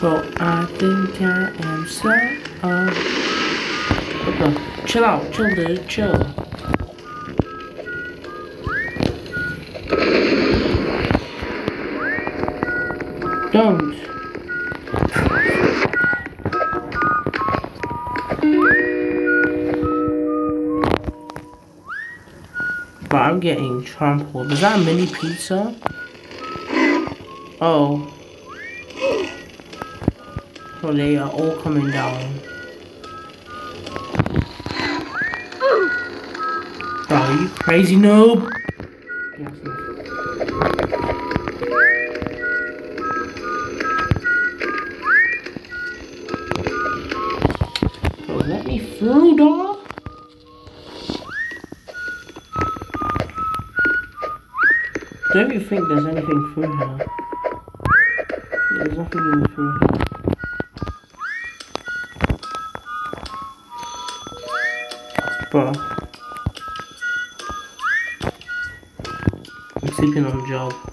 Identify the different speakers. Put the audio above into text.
Speaker 1: But I think I am so. Uh, the? Chill out, chill, dude, chill. Don't. But I'm getting trampled. Is that a mini pizza? Oh. So they are all coming down. Oh, are you crazy noob? Yes, yes. Let me through. Don't you think there's anything through here? There's nothing even through here. Bro. I'm sleeping on the job.